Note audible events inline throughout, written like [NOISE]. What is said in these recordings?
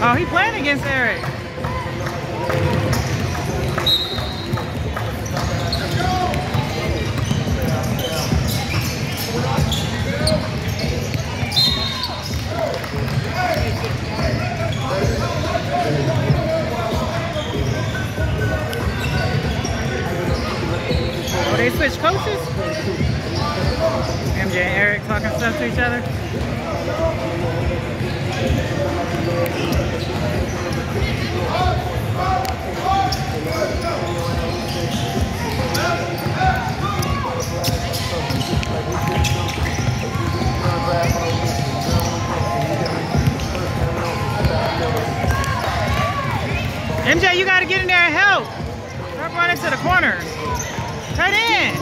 Oh, he playing against Eric. Oh, they switched coaches? MJ and Eric talking stuff to each other? MJ, you gotta get in there and help. Stop running to the corners. Cut in.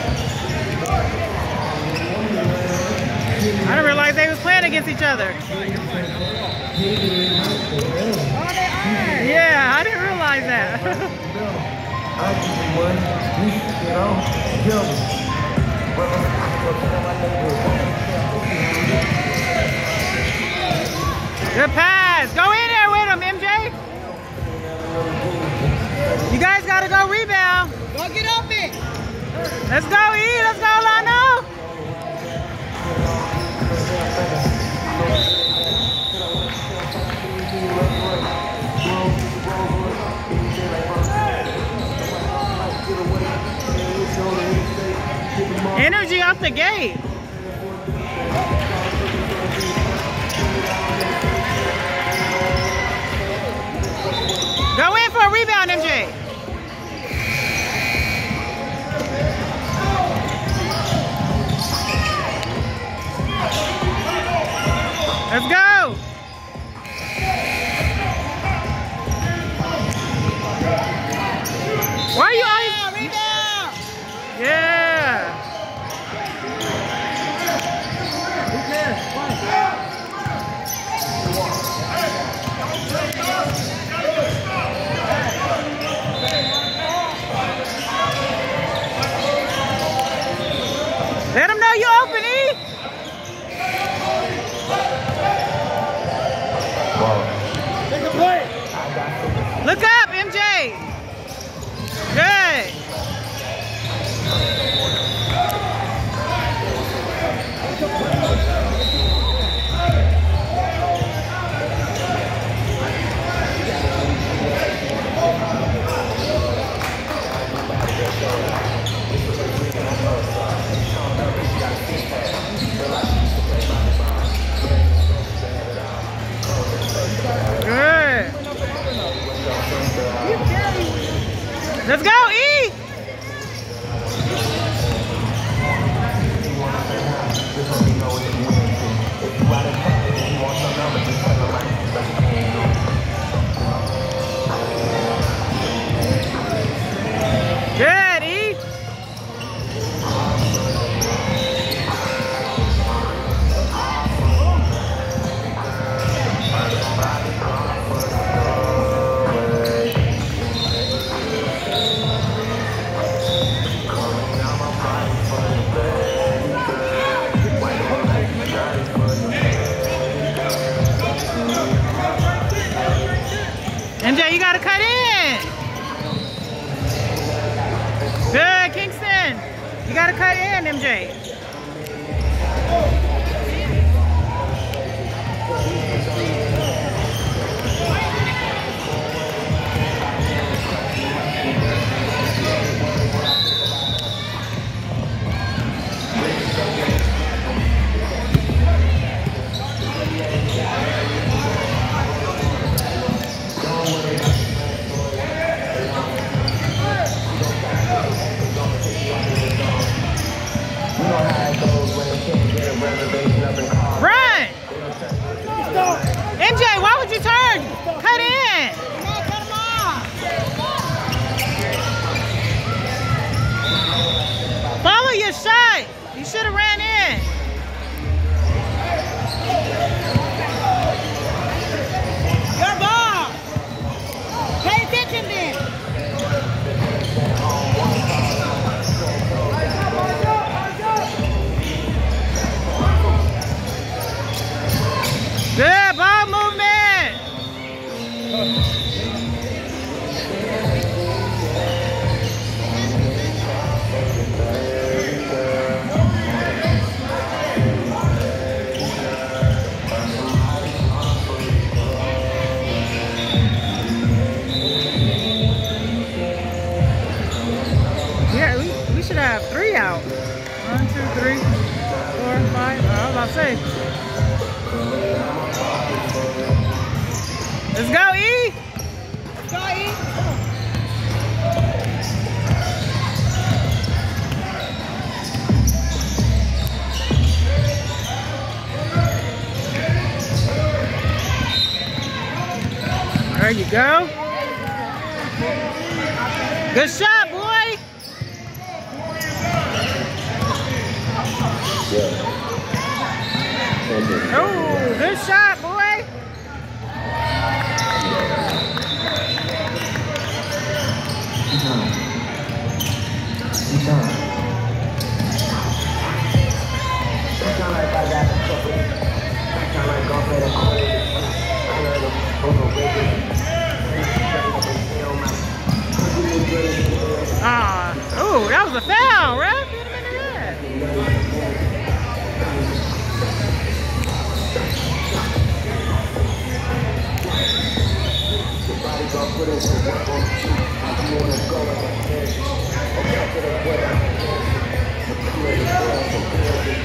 Boom. I didn't realize they was playing against each other. Oh, yeah, I didn't realize that. [LAUGHS] Good pass. Go in there with him, MJ. You guys gotta go rebound. Go get up it. Let's go, E. Let's go. Energy off the gate. Go in for a rebound, MJ. Let's go.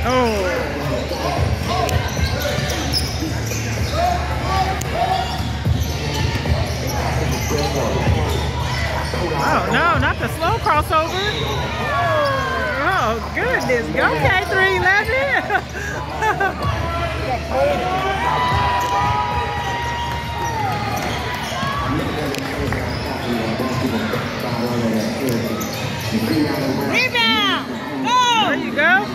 Oh. Oh no, not the slow crossover. Oh goodness. Okay, 311. [LAUGHS] Rebound. Oh, there you go.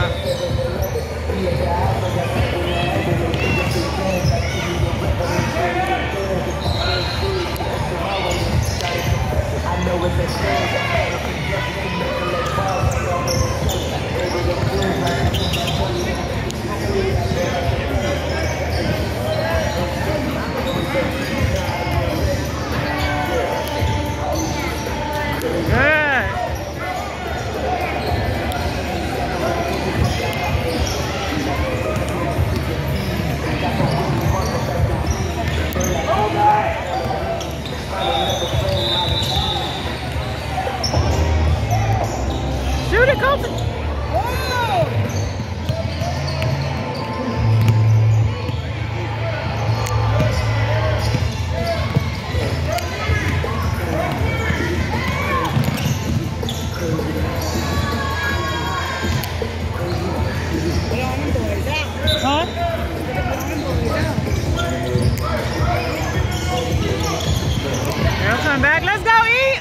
Come back. Let's go eat.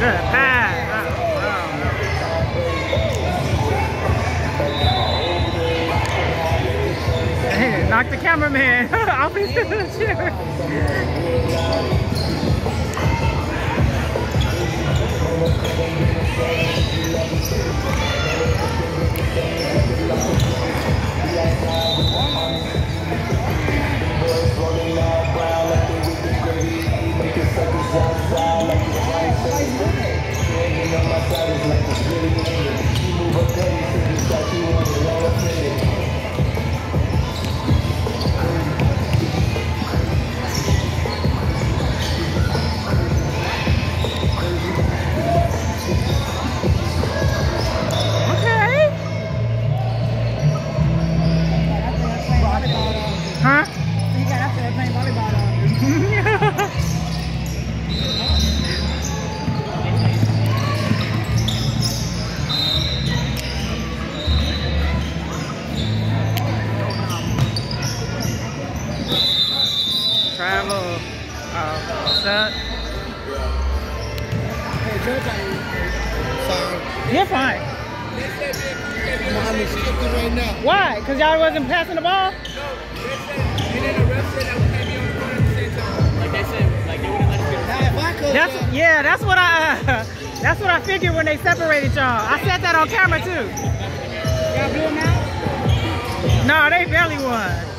Good pass. Knock the cameraman off his chair. Okay. Travel. Um, What's that? You're fine. Why? Because y'all wasn't passing the ball? And then the ref said that we can't be on the court at the same time. Like they said, like they wouldn't let us get Now, if I could, That's yeah. That's what I. [LAUGHS] that's what I figured when they separated y'all. I said that on camera too. Y'all blew him out? No, they barely won.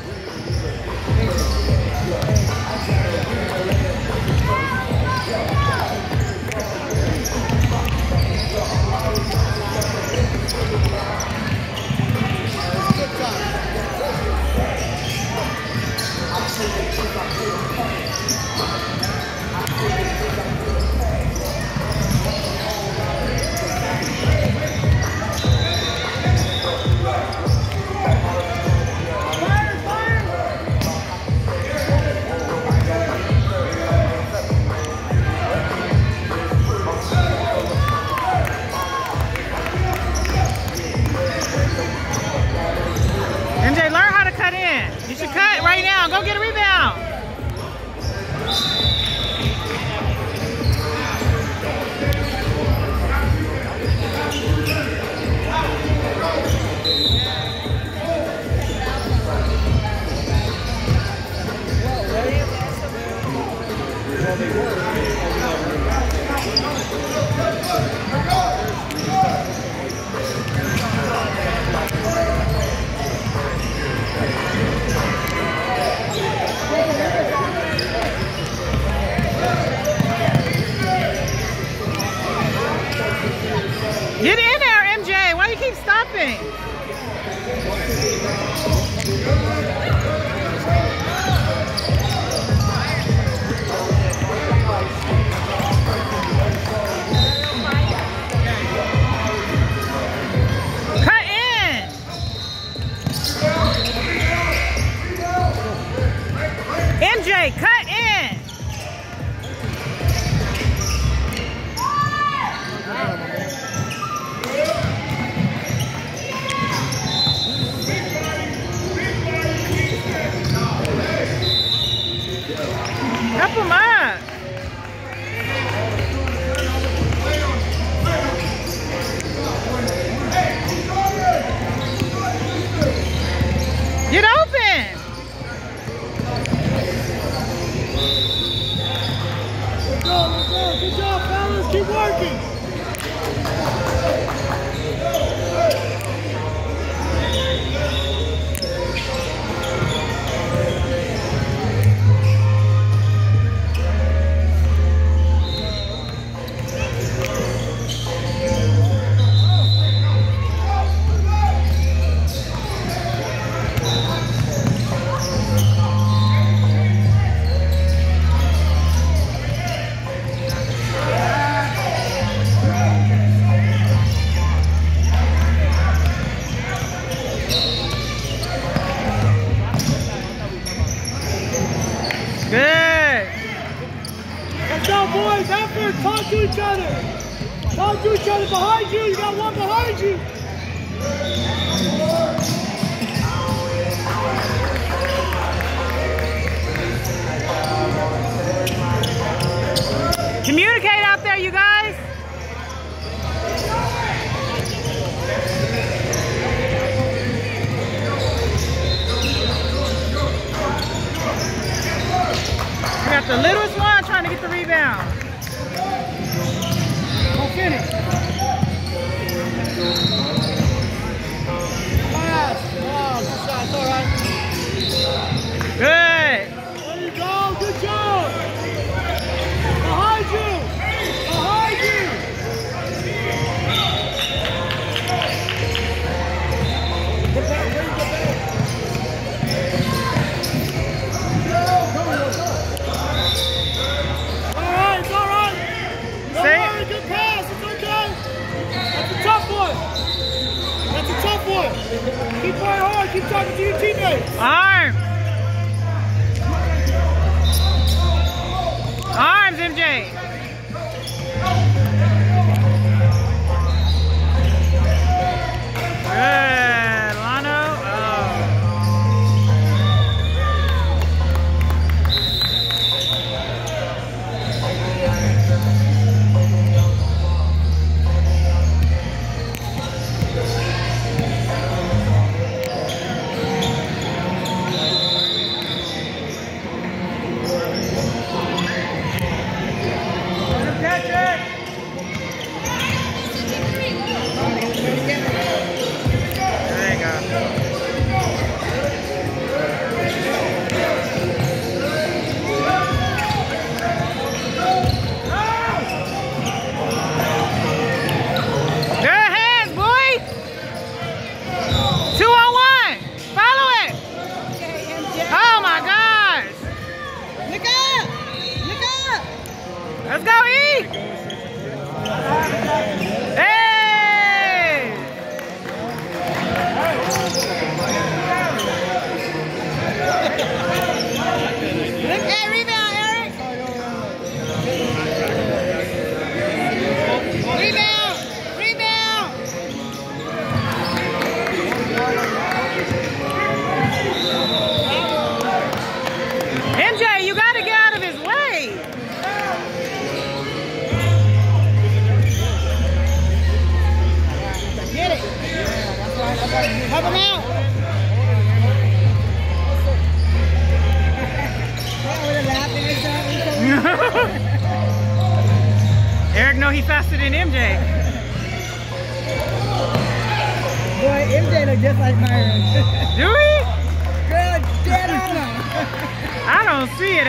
Cut right now. Go get a Help him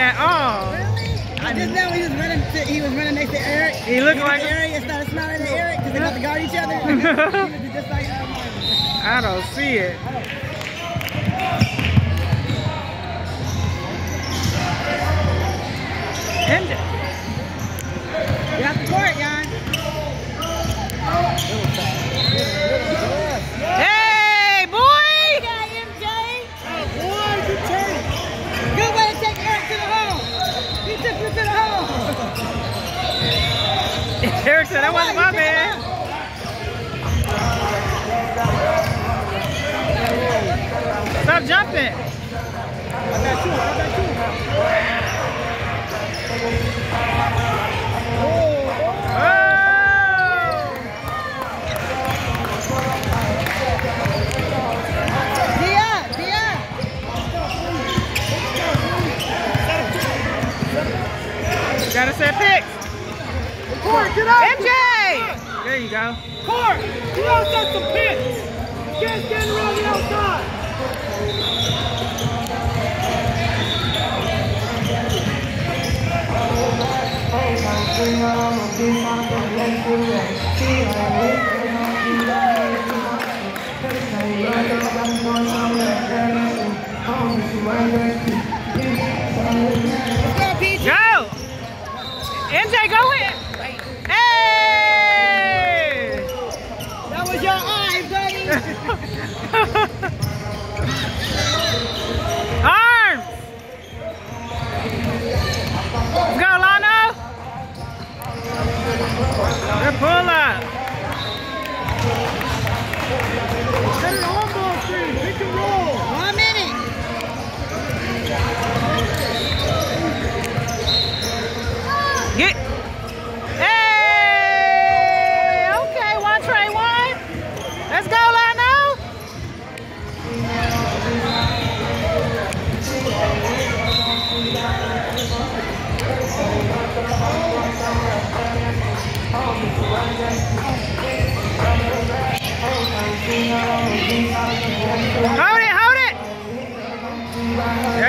at all. Really? I just know he was running. To, he was running next to Eric. He looked he like Eric smiling Eric because they got to guard each other. [LAUGHS] [LAUGHS] like, oh I don't see it. That was my. Stop jumping.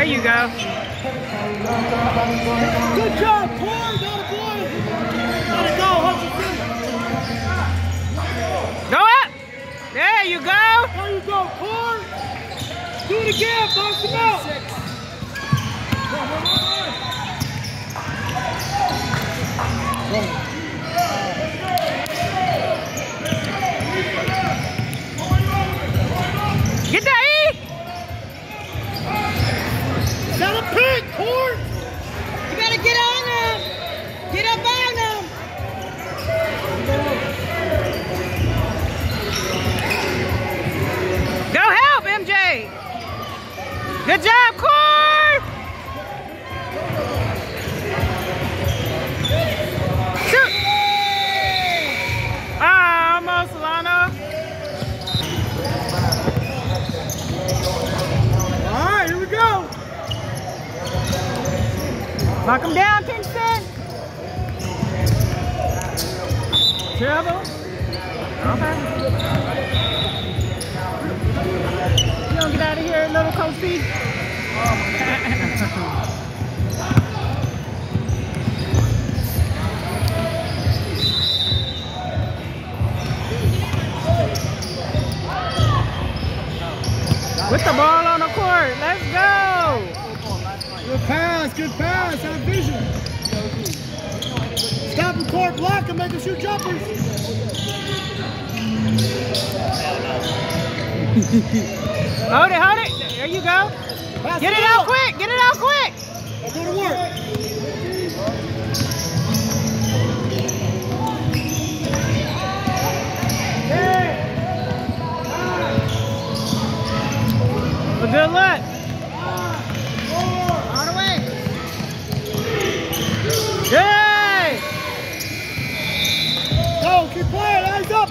There you go. Good job, Corn. Go to boy. Let it go, Hutchinson. Go up. There you go. There you go, Corn. Do it again. Box him out. Go, go. Good job!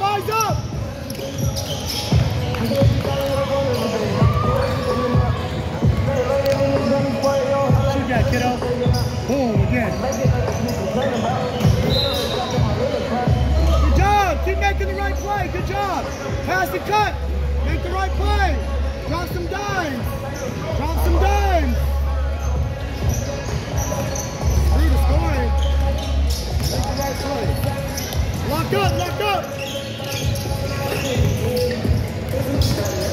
Eyes up! Kiddo. Boom, again. Good job! Keep making the right play. Good job. Pass cut. Make the right play. Drop some dimes. Drop some dimes. Lock up, lock up!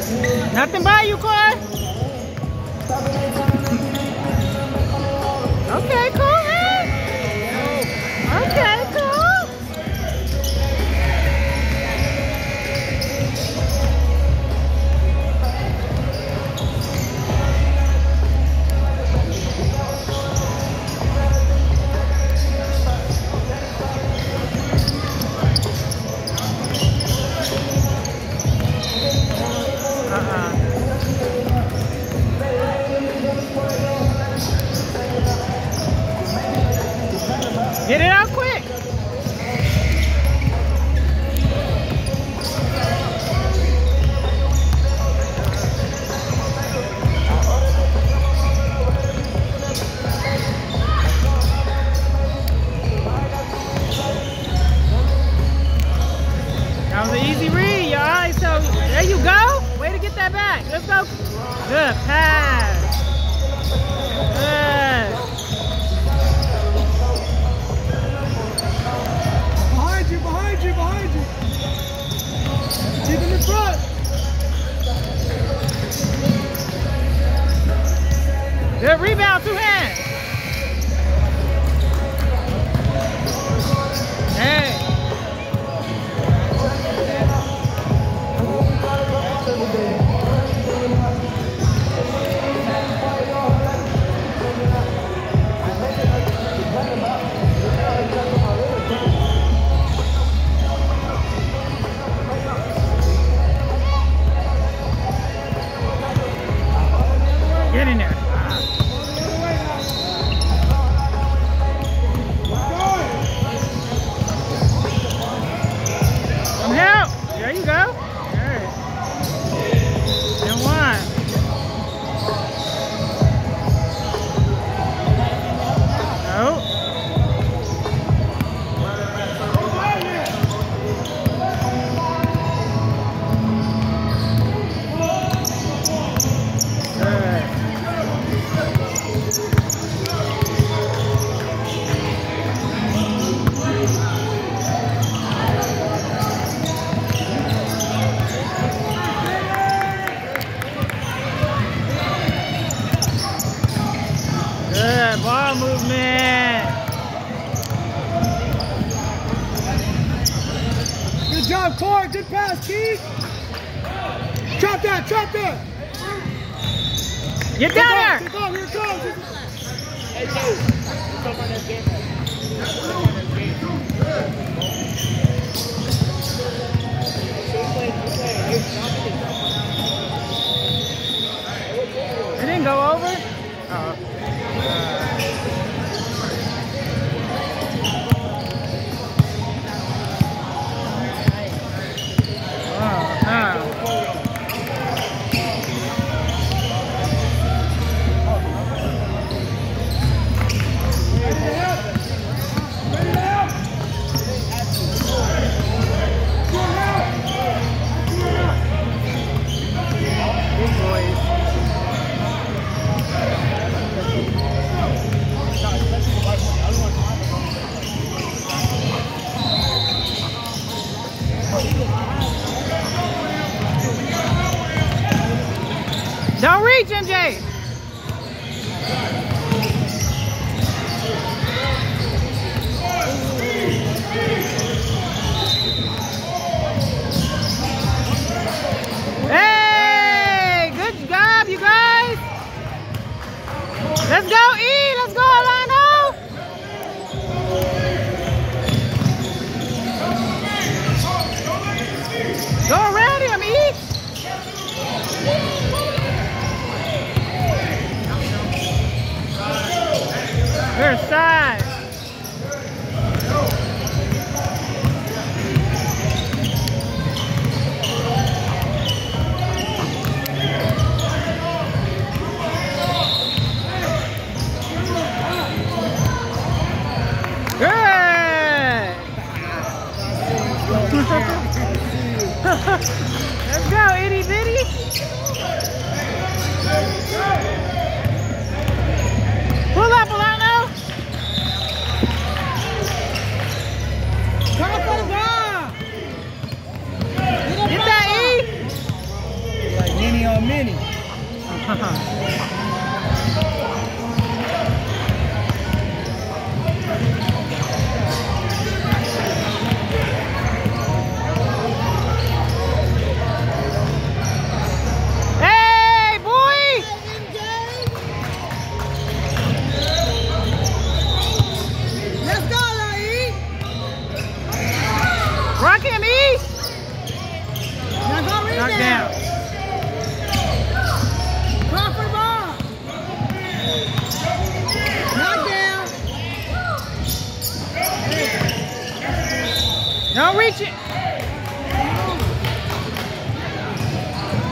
Nothing by you, Corey.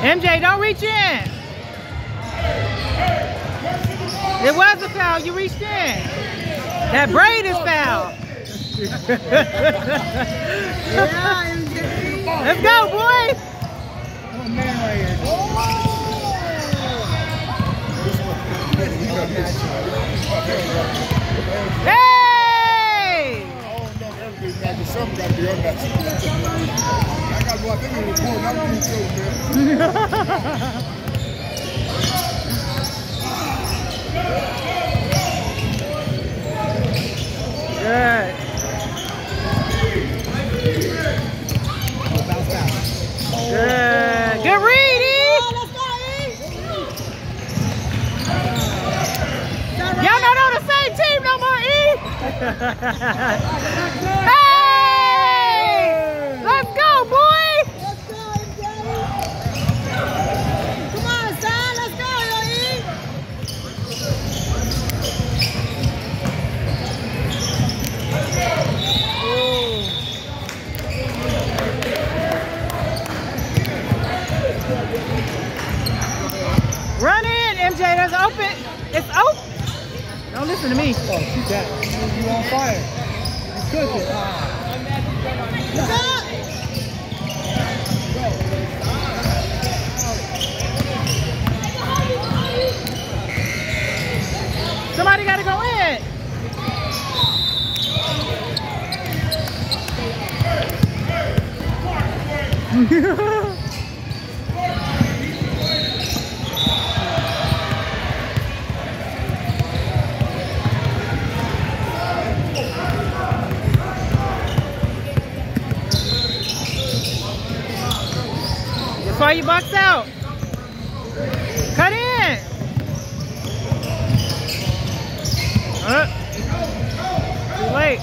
MJ, don't reach in. It was a foul. You reached in. That braid is foul. [LAUGHS] Let's go, boy. Man, right here. Hey! Something got to be. I got to E. Y'all not on the same team no more, E. [LAUGHS] hey! Let's go, boy. Come on, son. Let's go, Lai. Run in, MJ. There's open. It's open. Don't listen to me. Oh, shoot that. You on fire. You cooking. Look up. Somebody got to go in. [LAUGHS] Before you box out. Cut in. Uh, too late.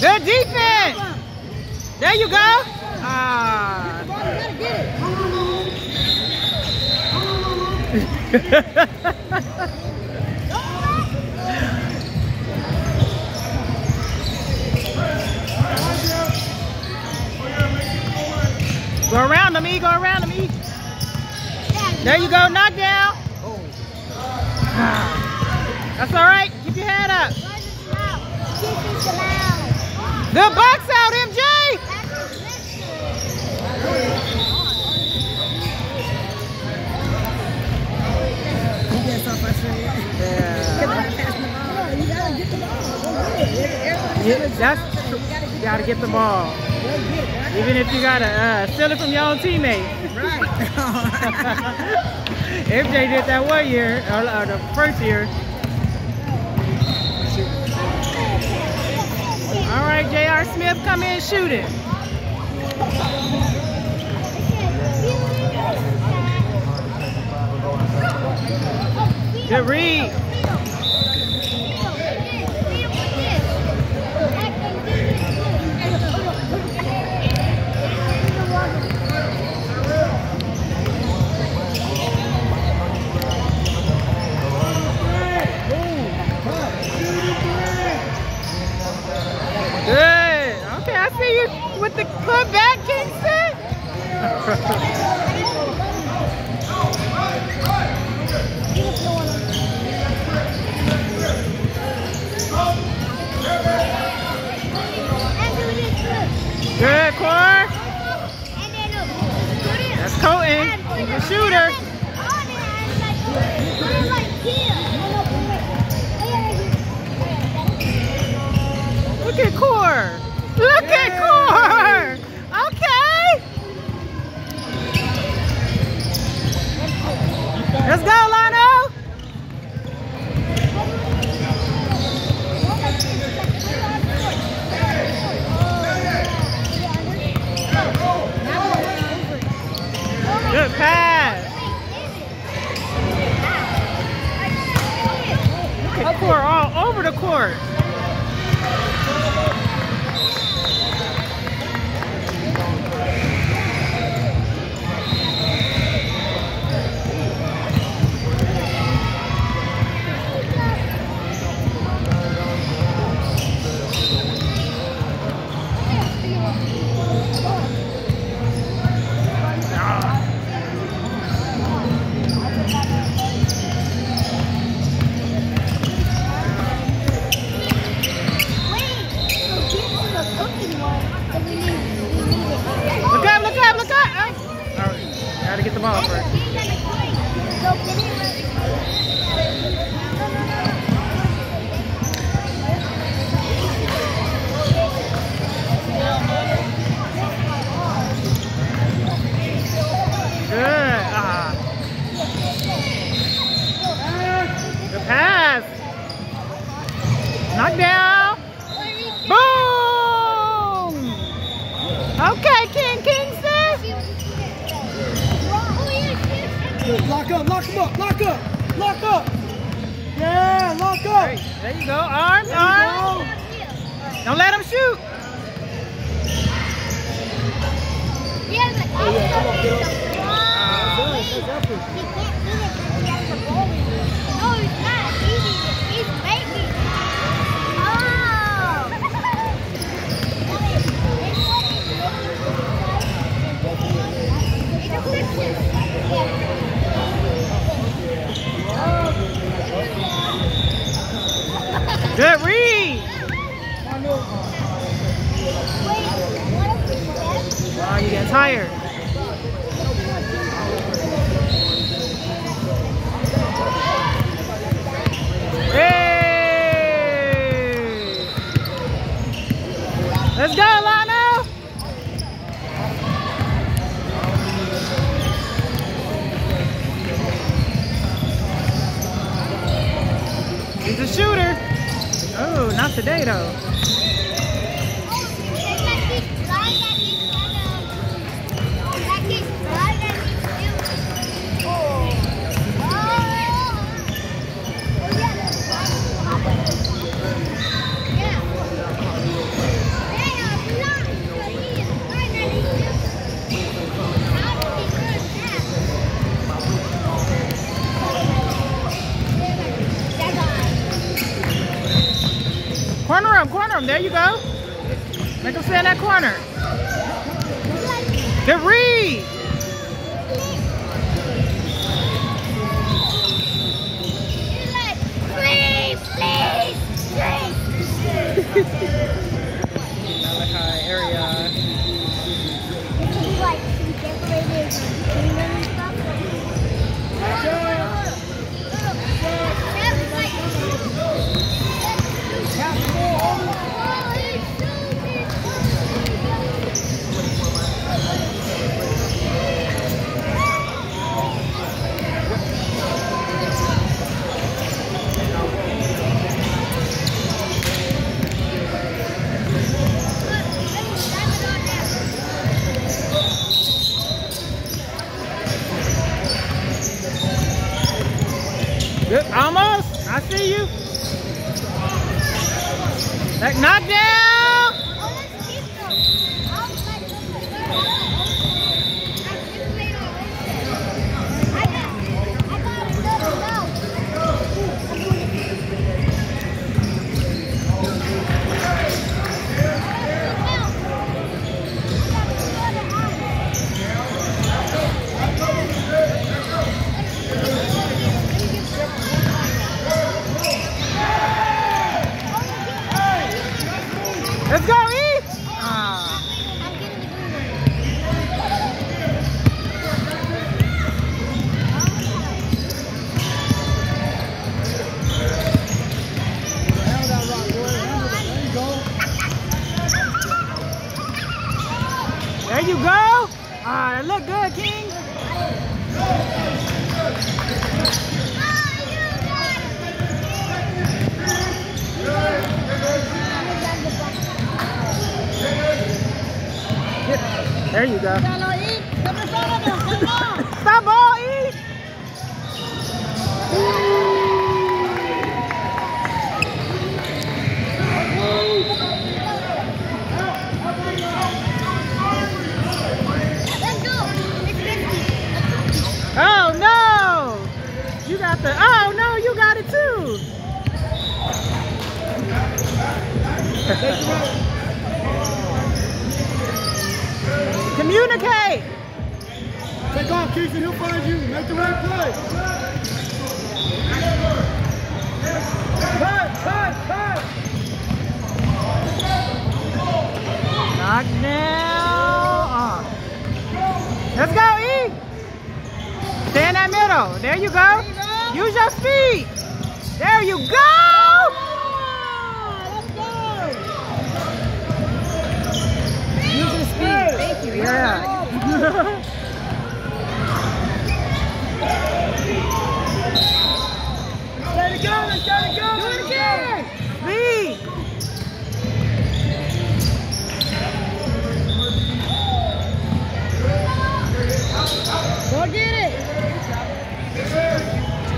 Good defense. There you go. Ah. You [LAUGHS] gotta get it. Go around them, E. Go around them, E. There you go. Knock down. That's all right. Keep your head up. Good box out, MJ. You get so frustrated. Yeah. Gotta get the ball. Go get it. Everybody Yeah, that's true. You gotta get the ball. Go get it. Even if you gotta uh, steal it from your own teammate. Right. MJ did that one year, or, or the first year. All right, J.R. Smith, come in shooting. Good read. The come back, Kingston? Good, Core. That's Colton. the shooter. Look at Core. Let's go, Lano. Good pass. The court, all over the court. Knockdown. Uh. Let's go, E. Stay in that middle. There you go. Use your speed. There you go. [LAUGHS] Let's go. Use your speed. Thank you. Yeah. Stay together, stay together. Do it again. Go get it. It to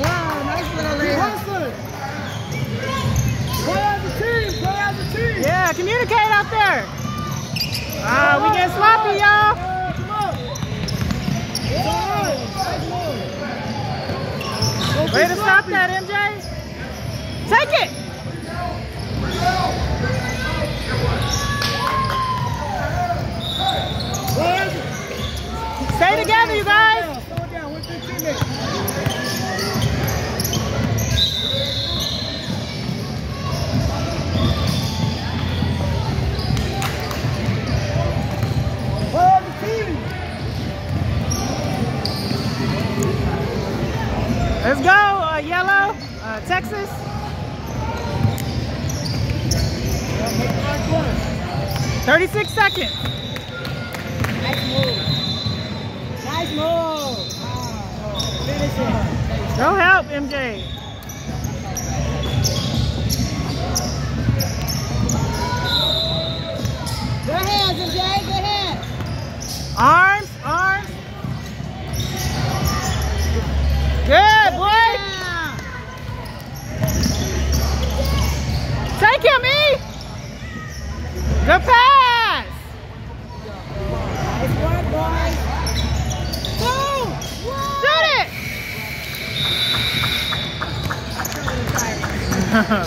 Wow, nice little layup. Play as a team, play as a team. Yeah, communicate out there. Ah, we get sloppy, y'all. Come on. It's all right. Don't be Way to stop that,